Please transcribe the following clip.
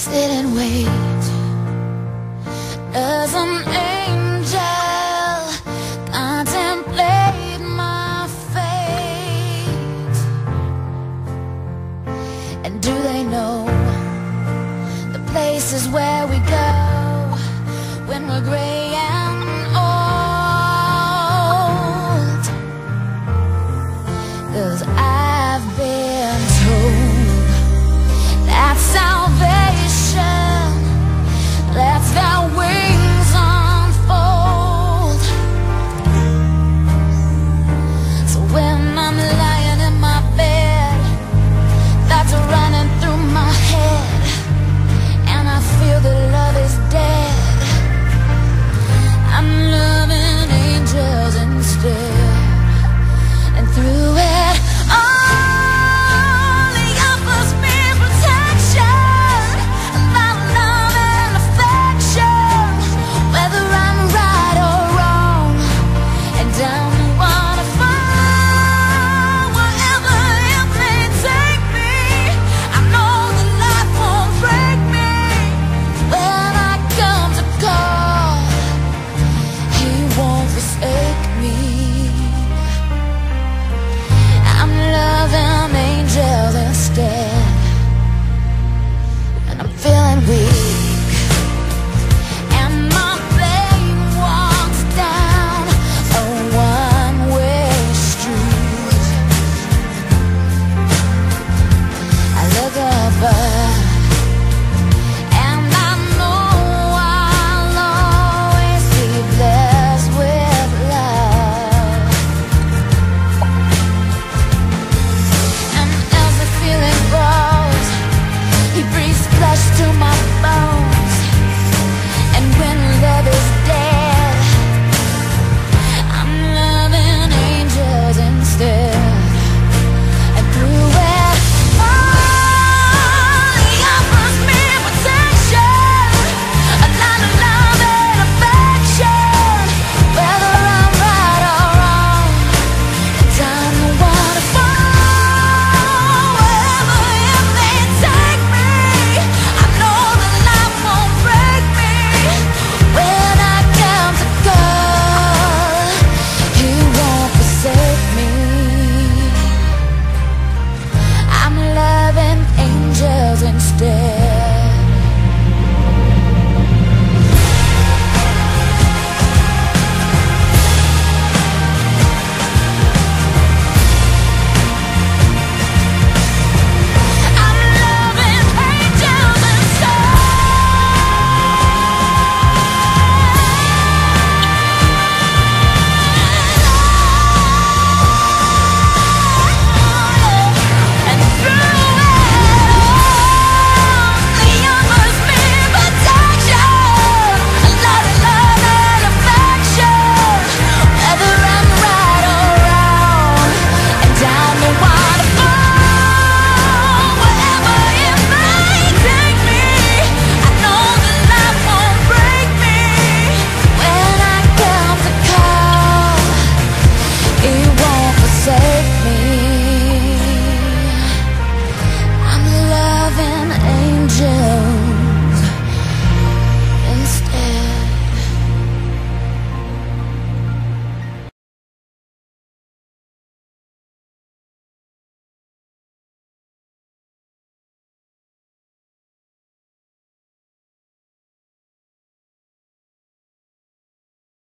sit and wait. As an angel contemplate my fate. And do they know the places where to my phone.